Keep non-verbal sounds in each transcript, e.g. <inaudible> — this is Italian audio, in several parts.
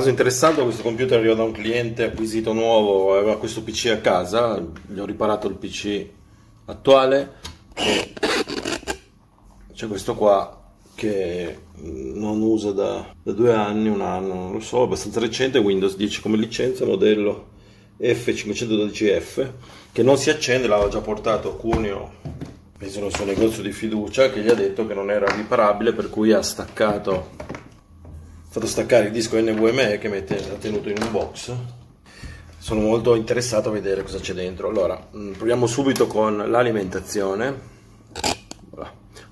caso interessante, questo computer arriva da un cliente acquisito nuovo, aveva questo PC a casa, gli ho riparato il PC attuale. E c'è questo qua che non usa da, da, due anni, un anno, non lo so, abbastanza recente, Windows 10 come licenza, modello F512F, che non si accende, l'avevo già portato a Cuneo, penso nel suo negozio di fiducia, che gli ha detto che non era riparabile, per cui ha staccato fatto staccare il disco NVMe che mette, ha tenuto in un box. Sono molto interessato a vedere cosa c'è dentro. Allora mm, proviamo subito con l'alimentazione.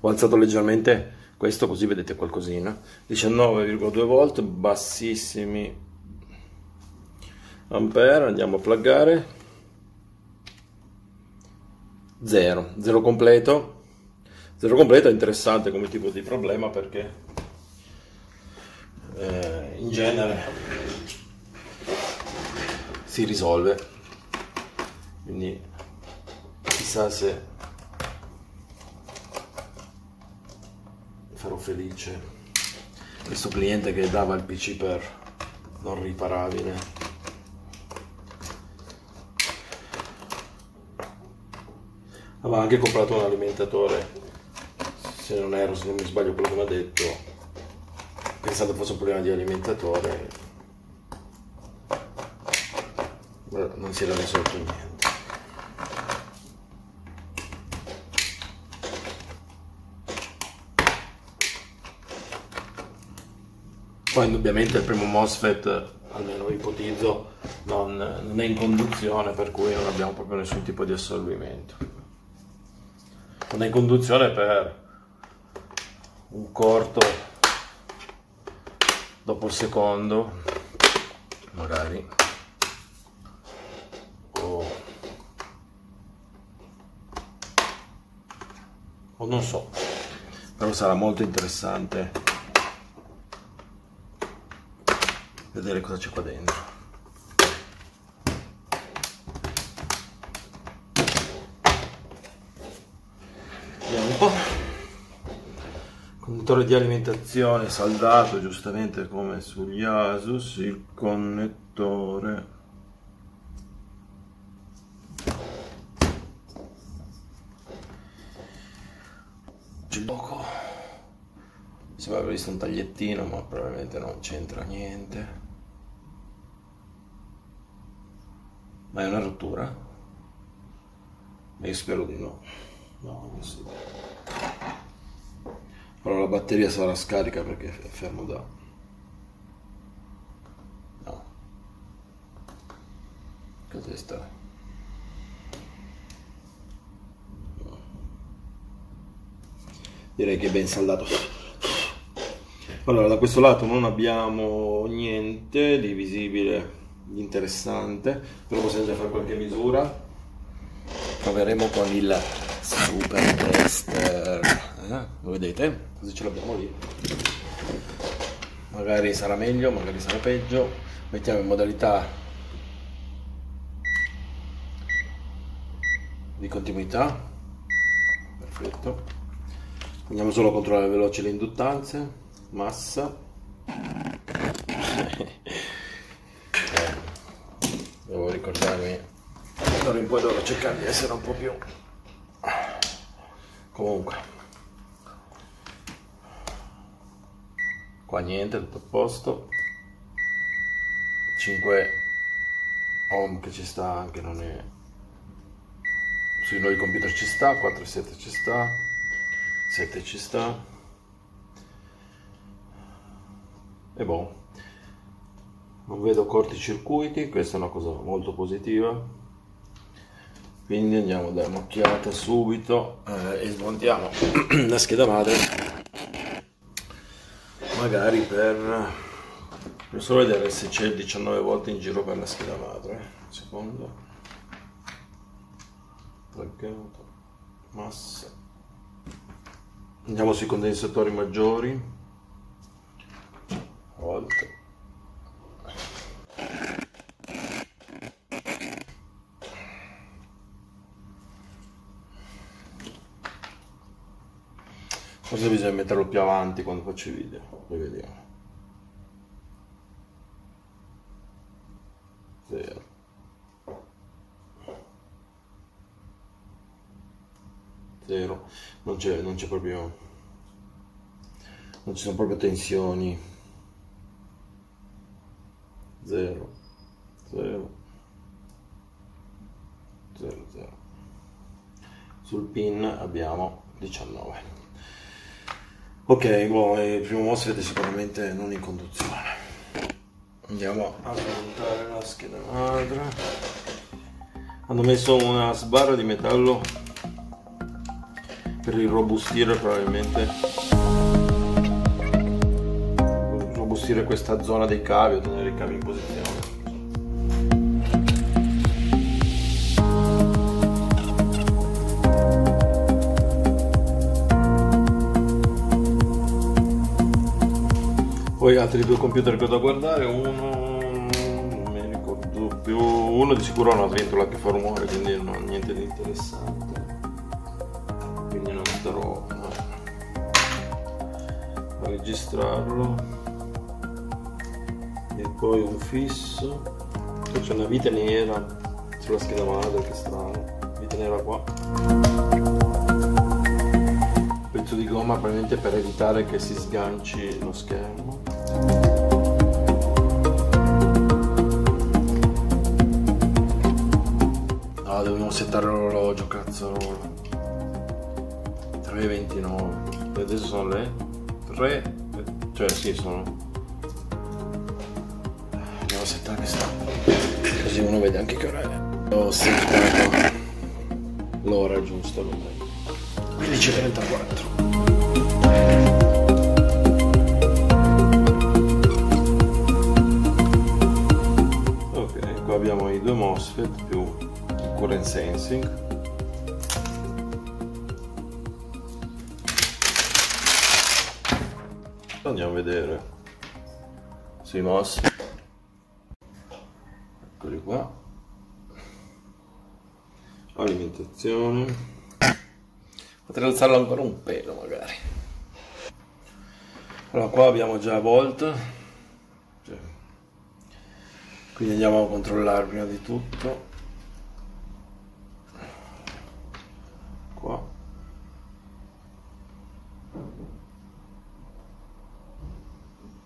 Ho alzato leggermente questo così vedete qualcosina. 19,2 volt bassissimi ampere andiamo a pluggare 0 0 completo. 0 completo è interessante come tipo di problema perché eh, in genere si risolve. Quindi chissà se farò felice questo cliente che dava il pc per non riparabile. Aveva anche comprato un alimentatore se non ero se non mi sbaglio quello che mi ha detto pensando fosse un problema di alimentatore. Non si era risolto niente. Poi indubbiamente il primo MOSFET almeno ipotizzo non, non è in conduzione per cui non abbiamo proprio nessun tipo di assorbimento. Non è in conduzione per un corto dopo il secondo magari. O, o non so. Però sarà molto interessante vedere cosa c'è qua dentro vediamo un po' connettore di alimentazione saldato giustamente come sugli Asus il connettore. C'è poco. Sembra aver visto un tagliettino ma probabilmente non c'entra niente. Ma è una rottura? io spero di no. No, non si però la batteria sarà scarica perché è fermo da... No. Cos'è sta? Direi che è ben saldato. Allora, da questo lato non abbiamo niente di visibile, di interessante, però possiamo già fare qualche misura. Proveremo con il super tester. Eh? Lo vedete? così ce l'abbiamo lì. Magari sarà meglio magari sarà peggio. Mettiamo in modalità di continuità. Perfetto. Andiamo solo a controllare veloce le induttanze. Massa. <laughs> Devo ricordarmi. D'ora in poi dovrò cercare di essere un po' più comunque qua niente tutto a posto. 5 ohm che ci sta anche non è sui nuovi computer ci sta 4 7 ci sta 7 ci sta. E boh. Non vedo corticircuiti questa è una cosa molto positiva. Quindi andiamo a dare un'occhiata subito eh, e smontiamo <clears throat> la scheda madre magari per, per solo vedere se c'è 19 volte in giro per la scheda madre un secondo pluggato massa. Andiamo sui condensatori maggiori. Volte Forse bisogna metterlo più avanti quando faccio i video, poi vediamo. Zero. Zero. Non c'è, non c'è proprio... Non ci sono proprio tensioni. Zero. Zero. Zero, zero. Sul pin abbiamo 19 ok boh, il primo MOSFET è sicuramente non in conduzione. Andiamo a montare la scheda madre. Hanno messo una sbarra di metallo per irrobustire probabilmente irrobustire questa zona dei cavi o tenere i cavi in posizione poi altri due computer che ho da guardare uno non mi ricordo più. Uno di sicuro ha una ventola che fa rumore quindi non ha niente di interessante. Quindi non starò a registrarlo. E poi un fisso. Poi c'è una vite nera sulla scheda madre che strano vite nera qua. Pezzo di gomma probabilmente per evitare che si sganci lo schermo dobbiamo settare l'orologio, cazzo. 3.29. Adesso sono le 3. Cioè, sì, sono. Andiamo a settare questa. Così uno vede anche che ora è. Ho settato l'ora giusta. 15.34. abbiamo i due MOSFET più current sensing. Andiamo a vedere. Sui MOSFET eccoli qua. Alimentazione. Potrei alzarlo ancora un pelo magari. Allora qua abbiamo già volt. Quindi andiamo a controllare prima di tutto qua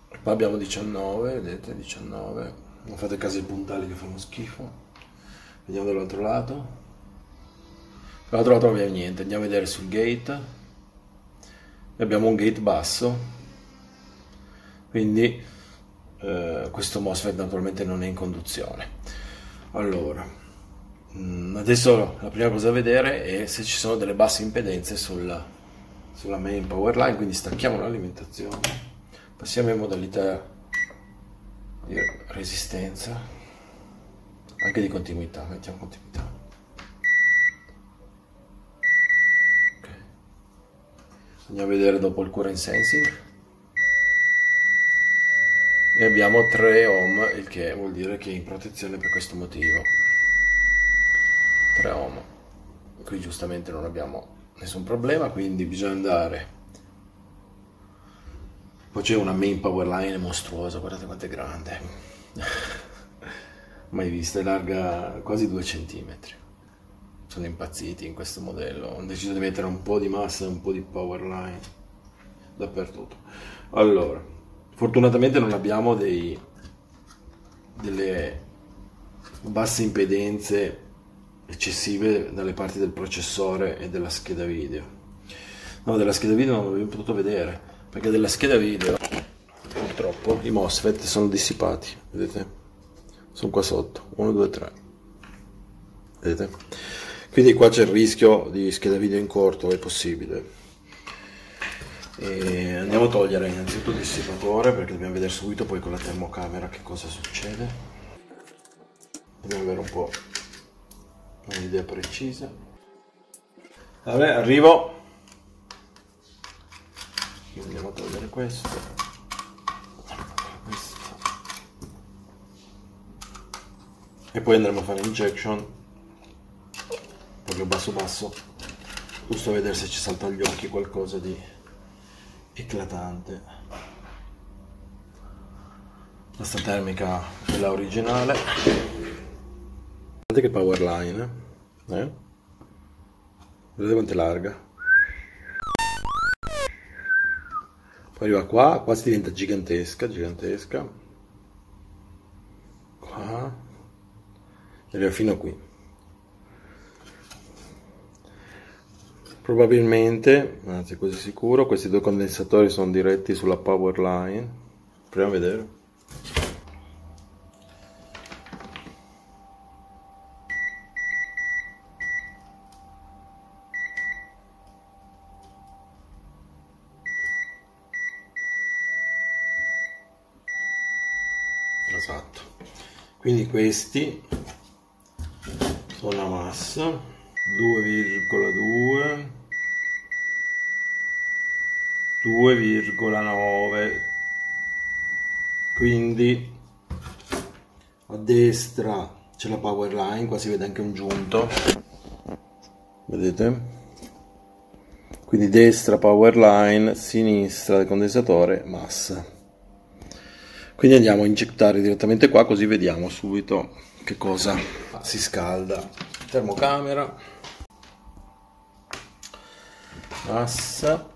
e poi abbiamo 19 vedete 19 non fate caso ai puntali che fanno schifo. Vediamo dall'altro lato. Dall'altro lato non abbiamo niente. Andiamo a vedere sul gate. Abbiamo un gate basso. Quindi eh, questo MOSFET naturalmente non è in conduzione. Allora, mm, adesso la prima cosa da vedere è se ci sono delle basse impedenze sulla, sulla main power line, quindi stacchiamo l'alimentazione, passiamo in modalità di resistenza, anche di continuità, mettiamo continuità. Okay. Andiamo a vedere dopo il current sensing e abbiamo 3 ohm il che vuol dire che è in protezione per questo motivo 3 ohm qui giustamente non abbiamo nessun problema quindi bisogna andare poi c'è una main power line mostruosa guardate quanto è grande. <laughs> Mai vista è larga quasi 2 cm sono impazziti in questo modello. Ho deciso di mettere un po' di massa e un po' di power line dappertutto. Allora Fortunatamente non abbiamo dei, delle basse impedenze eccessive dalle parti del processore e della scheda video. No, della scheda video non l'abbiamo potuto vedere, perché della scheda video purtroppo i MOSFET sono dissipati, vedete? Sono qua sotto, 1, 2, 3. Vedete? Quindi qua c'è il rischio di scheda video in corto, è possibile. E andiamo a togliere innanzitutto il dissipatore perché dobbiamo vedere subito poi con la termocamera che cosa succede. Dobbiamo avere un po' un'idea precisa. Vabbè, arrivo. Andiamo a togliere questo. questo. E poi andremo a fare injection proprio basso basso giusto a vedere se ci salta agli occhi qualcosa di eclatante pasta termica quella originale guardate che power line eh? vedete quanto è larga poi arriva qua, qua si diventa gigantesca, gigantesca, qua, e arriva fino a qui. Probabilmente, anzi quasi sicuro, questi due condensatori sono diretti sulla power line. Proviamo a vedere. Esatto. Quindi questi sono la massa 2,2 2,9 quindi a destra c'è la power line qua si vede anche un giunto. Vedete? Quindi destra power line sinistra del condensatore massa quindi andiamo a ingettare direttamente qua così vediamo subito che cosa si scalda. Termocamera. Massa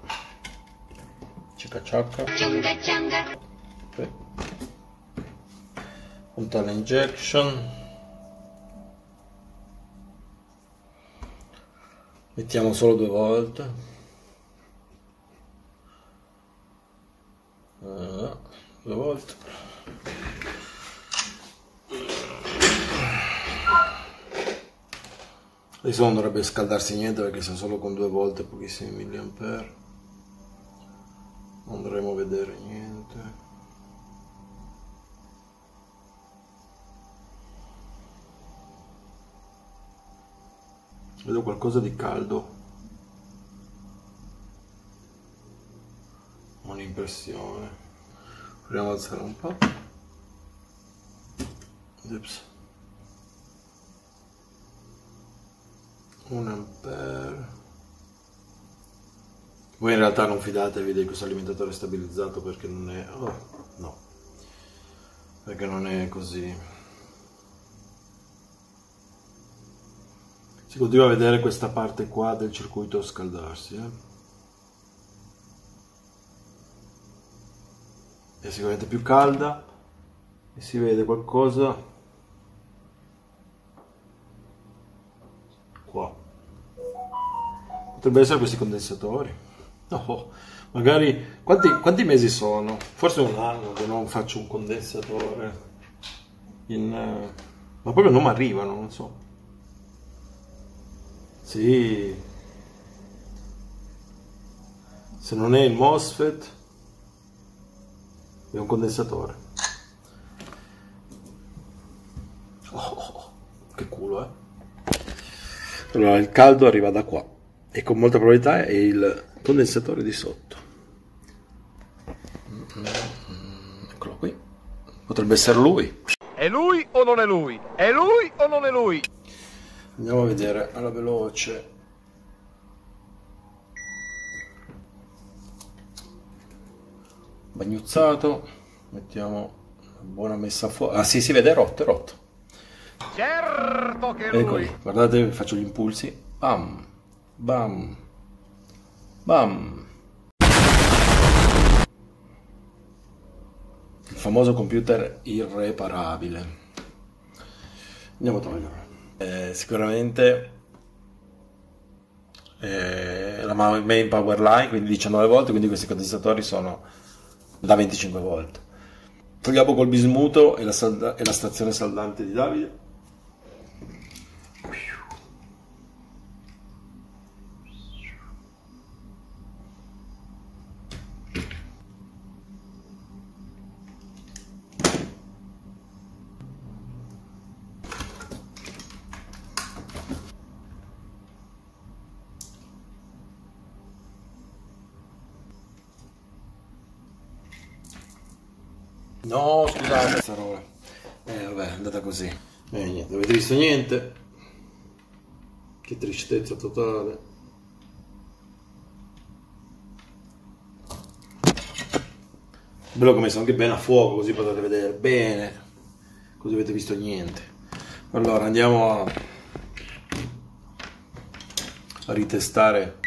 ciacca ciacca. Okay. fontana injection mettiamo solo due volte due volte Adesso non dovrebbe scaldarsi niente perché sia solo con due volte pochissimi milliampere. Non dovremo vedere niente. Vedo qualcosa di caldo. Un'impressione. Proviamo ad alzare un po'. Ups. 1 ampere voi in realtà non fidatevi di questo alimentatore stabilizzato perché non è oh, no perché non è così si continua a vedere questa parte qua del circuito scaldarsi eh? È sicuramente più calda e si vede qualcosa Potrebbe essere questi condensatori. No, magari quanti, quanti, mesi sono? Forse un anno che non faccio un condensatore. In, ma proprio non mi arrivano, non so. Sì. Se non è il MOSFET, è un condensatore. Oh, che culo, eh. Allora, il caldo arriva da qua e con molta probabilità è il condensatore di sotto. Eccolo qui. Potrebbe essere lui. È lui o non è lui? È lui o non è lui? Andiamo a vedere alla veloce. Bagnuzzato. Mettiamo una buona messa a fuoco. Ah sì, si vede, è rotto, è rotto. Certo che lui. Eccoli, guardate, faccio gli impulsi. Bam. Bam. Bam. Il famoso computer irreparabile. Andiamo a toglierlo. Eh, sicuramente eh, la main power line, quindi 19 volt, quindi questi condensatori sono da 25 volt. Togliamo col bismuto e la, salda- e la stazione saldante di Davide. No, scusate, roba. Eh, vabbè, è andata così. Eh, niente, avete visto niente? Che tristezza totale. Bello che ho messo anche bene a fuoco, così potete vedere bene. Così avete visto niente. Allora, andiamo a, a ritestare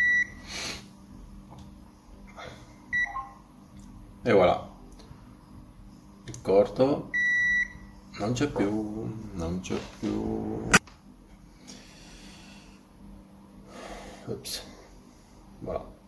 e voilà il corto non c'è più non c'è più Ops. voilà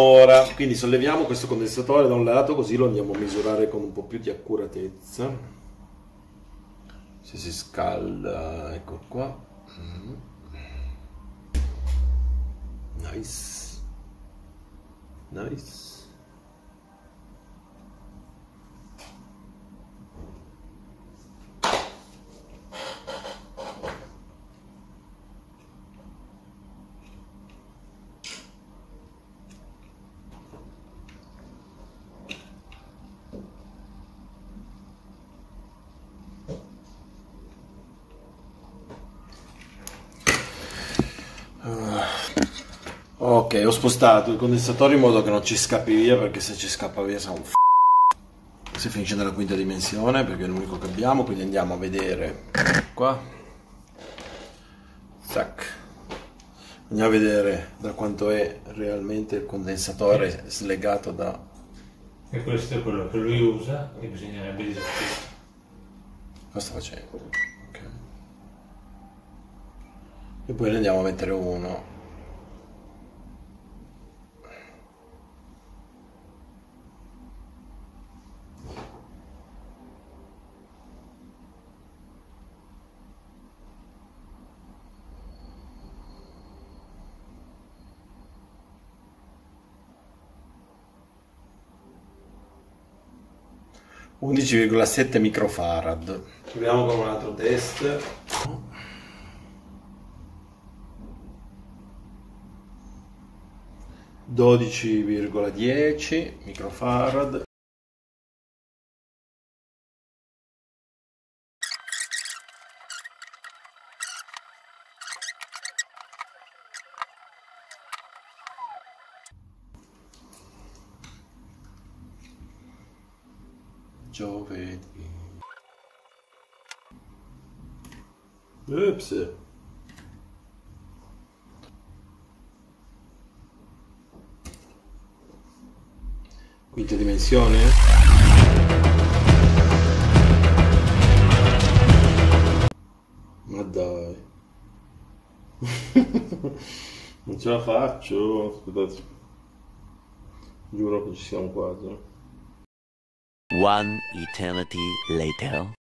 Ora, quindi solleviamo questo condensatore da un lato così lo andiamo a misurare con un po' più di accuratezza. Se si scalda, ecco qua. Mm. Nice. Nice. Spostato il condensatore in modo che non ci scappi via perché se ci scappa via siamo un f***o. Si finisce nella quinta dimensione perché è l'unico che abbiamo, quindi andiamo a vedere qua. Zac. Andiamo a vedere da quanto è realmente il condensatore slegato da... E questo è quello che lui usa e bisognerebbe disattivare. Cosa sta facendo? Ok. E poi ne andiamo a mettere uno 11,7 microfarad. Proviamo con un altro test. Dodici virgola dieci microfarad. Ups. Quinta dimensione. Ma dai. <laughs> non ce la faccio. Aspettate. Giuro che ci siamo quasi. One eternity later.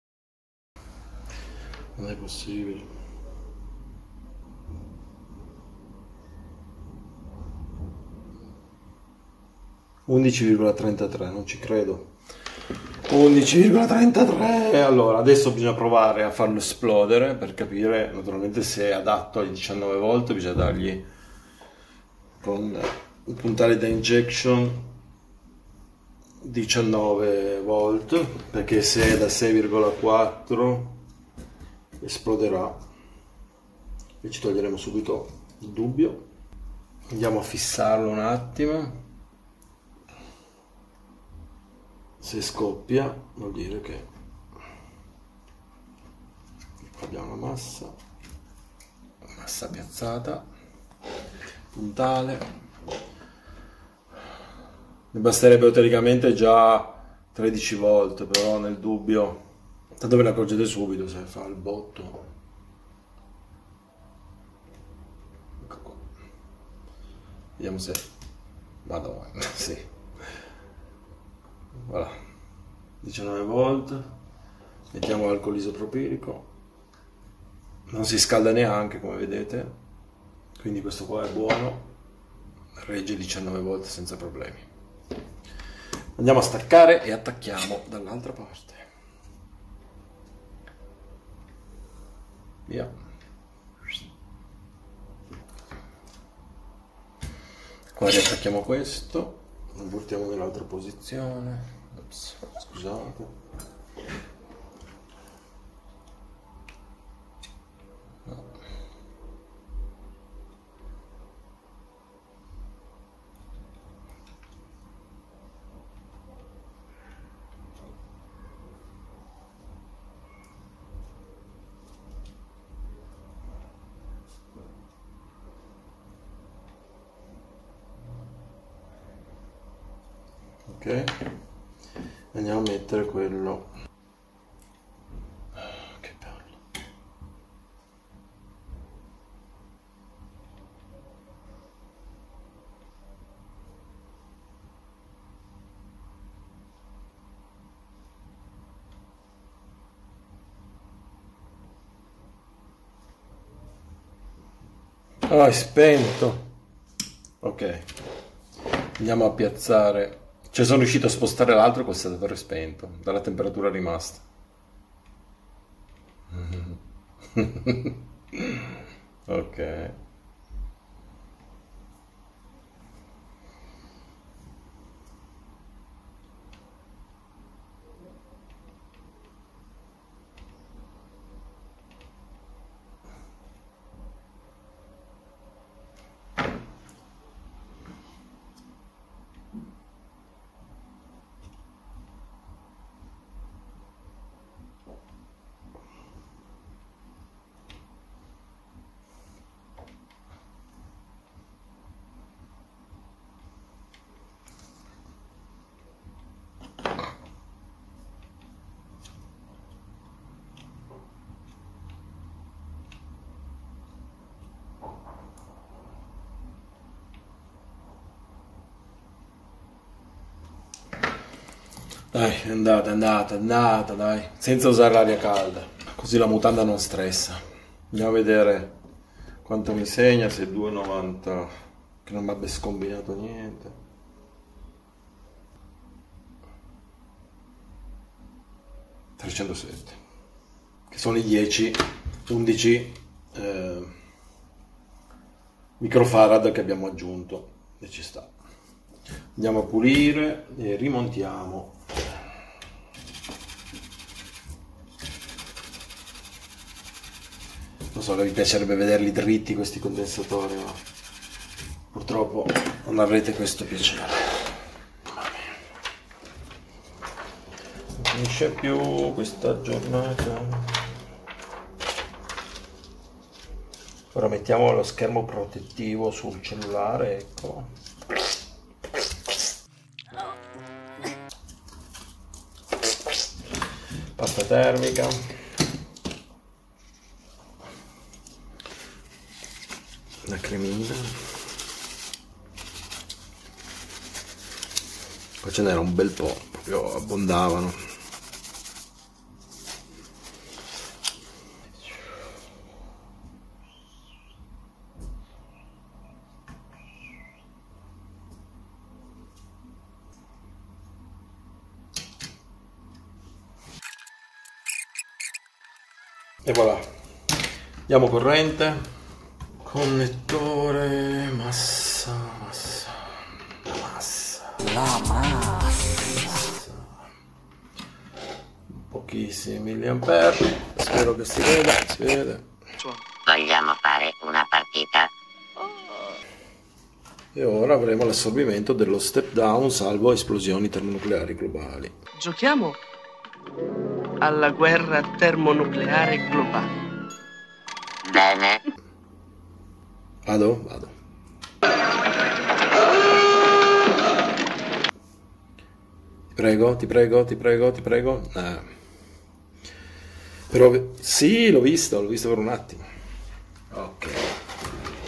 Non è possibile. Undici virgola trentatré, non ci credo. 11,33 allora adesso bisogna provare a farlo esplodere per capire naturalmente se è adatto ai 19 volt bisogna dargli con il puntale da injection 19 volt perché se è da 6,4 esploderà. E ci toglieremo subito il dubbio. Andiamo a fissarlo un attimo se scoppia vuol dire che abbiamo la massa massa piazzata puntale ne basterebbe teoricamente già 13 volt, però nel dubbio, tanto ve ne accorgete subito se fa il botto. Ecco qua. Vediamo se vado avanti, <laughs> sì. Voilà. 19 volt. Mettiamo l'alcol isopropilico. Non si scalda neanche, come vedete. Quindi questo qua è buono. Regge 19 volt senza problemi. Andiamo a staccare e attacchiamo dall'altra parte. Via. Qua riattacchiamo questo, lo portiamo nell'altra posizione. Okay. Andiamo a mettere quello che bello Ah, è spento. Ok. Andiamo a piazzare. Cioè sono riuscito a spostare l'altro, è davvero spento, dalla temperatura rimasta. <laughs> Ok. Dai, è andata, è andata, è andata, dai. Senza usare l'aria calda. Così la mutanda non stressa. Andiamo a vedere quanto mi segna, se è 2,90. Che non mi abbia scombinato niente. ...307... ...che sono i 10... ...11... Eh, ...microfarad che abbiamo aggiunto... ...e ci sta... ...andiamo a pulire... ...e rimontiamo... Lo so che vi piacerebbe vederli dritti questi condensatori, ma purtroppo non avrete questo piacere. Non finisce più questa giornata. Ora mettiamo lo schermo protettivo sul cellulare, ecco. Pasta termica. Cremina qua ce n'era un bel po' proprio abbondavano. E voilà. Diamo corrente connettore massa massa massa La massa. pochissimi milliampere spero che si veda si vede Vogliamo fare una partita? e ora avremo l'assorbimento dello step down salvo esplosioni termonucleari globali Giochiamo alla guerra termonucleare globale. Bene. Vado? Vado. Ti prego ti prego ti prego ti prego. Eh. però sì l'ho visto l'ho visto per un attimo. Ok.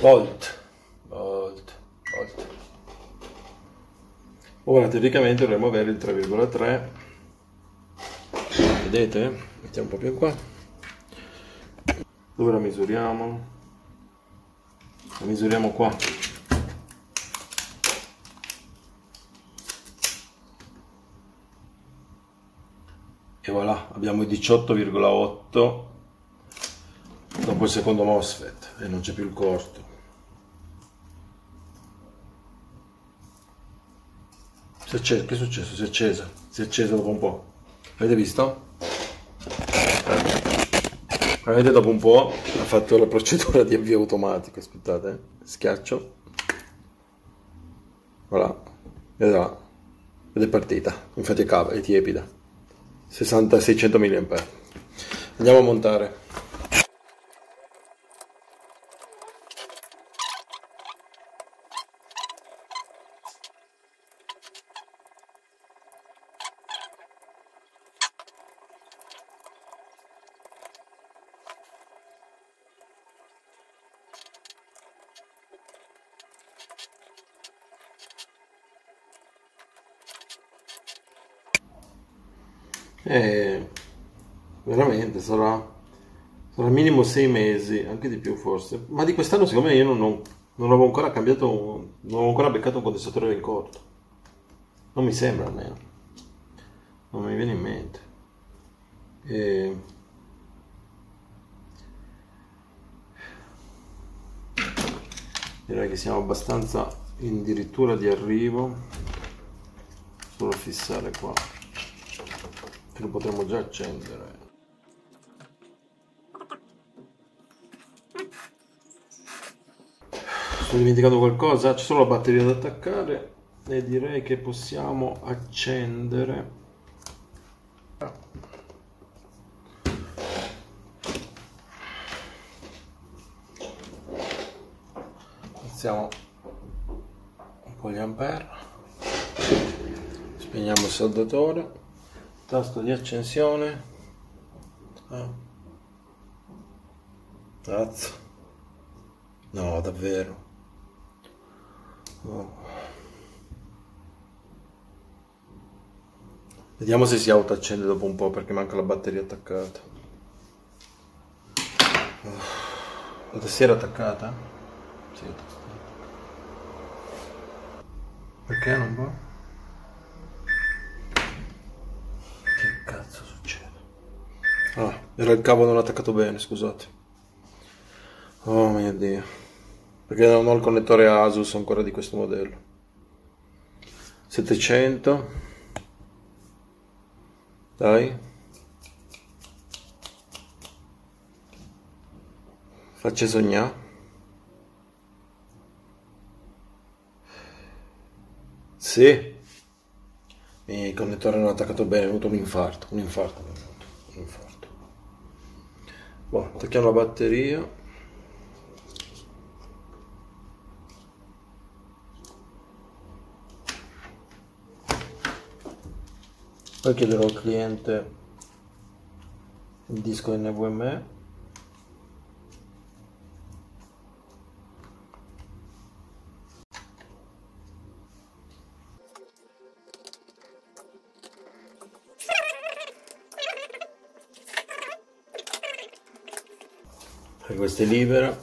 Volt. Volt volt. Ora teoricamente dovremmo avere il 3,3 vedete? Mettiamo un po' più qua. La misuriamo misuriamo qua e voilà abbiamo i 18,8 dopo il secondo MOSFET e non c'è più il corto si è acceso, che è successo? si è accesa si è accesa dopo un po' avete visto? Vedete dopo un po' ha fatto la procedura di avvio automatico aspettate eh. schiaccio. Voilà. Ed è, ed è partita. Infatti è cava, è tiepida. 60-600 mA andiamo a montare Eh, veramente sarà, sarà minimo sei mesi, anche di più forse. Ma di quest'anno secondo me io non, ho- non avevo ancora cambiato, non avevo ancora beccato un condensatore in corto. Non mi sembra almeno. Non mi viene in mente. E... Direi che siamo abbastanza in dirittura di arrivo. Solo fissare qua. Che lo potremmo già accendere. Sto dimenticando qualcosa? C'è solo la batteria da attaccare e direi che possiamo accendere. Iniziamo un po' gli ampere. Spegniamo il saldatore. Tasto di accensione. Ah. Cazzo. No, davvero. Vediamo se si autoaccende dopo un po' perché manca la batteria attaccata. La tastiera attaccata? Sì. Perché non va? Che cazzo succede? Ah, era il cavo non attaccato bene, scusate. Oh mio dio. Perché non ho il connettore Asus ancora di questo modello. 700. Dai. Faccia sognare. Sì. Il connettore non è attaccato bene, è venuto un infarto. Un infarto. Un infarto. Boh, attacchiamo la batteria. Poi chiederò al cliente il disco NVMe. E questa è libera,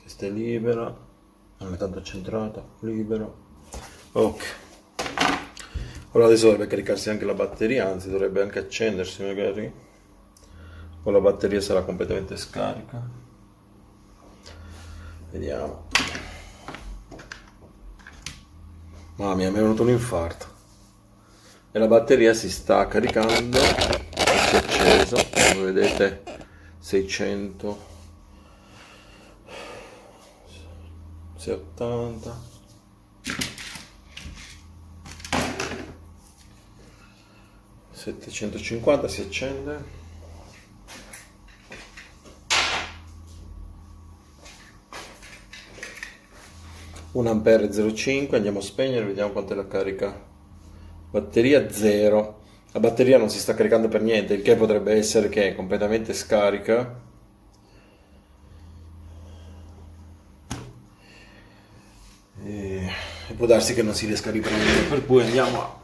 questa è libera, non è tanto centrata, libera. Ok. Ora adesso dovrebbe caricarsi anche la batteria, anzi dovrebbe anche accendersi magari. O la batteria sarà completamente scarica. Vediamo. Mamma mia, mi è venuto un infarto. E la batteria si sta caricando. Si è acceso, come vedete 600 680 750 si accende. Un ampere 0,5 andiamo a spegnere vediamo quanto è la carica. Batteria 0 la batteria non si sta caricando per niente il che potrebbe essere che è completamente scarica. E, può darsi che non si riesca a riprendere. Per cui andiamo a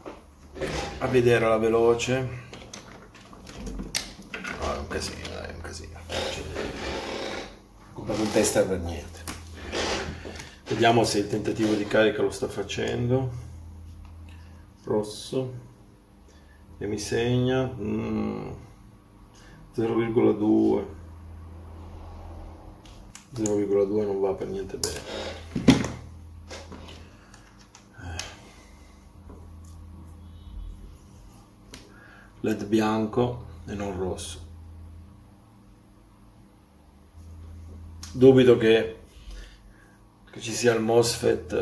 a vedere alla veloce. No, è un casino, è un casino. Ho comprato un tester per niente. Vediamo se il tentativo di carica lo sta facendo. Rosso. E mi segna mm, 0,2. 0,2 non va per niente bene. Led bianco e non rosso dubito che, che ci sia il MOSFET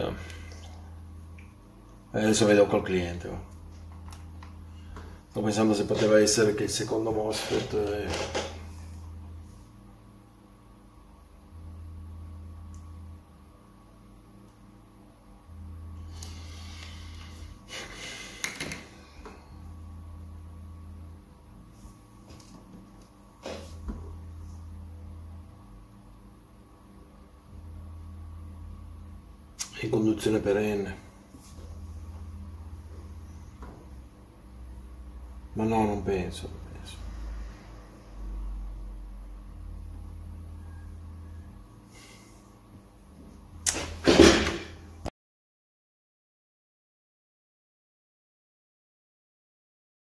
eh, adesso vedo col cliente va. sto pensando se poteva essere che il secondo MOSFET è... conduzione perenne ma no, non penso.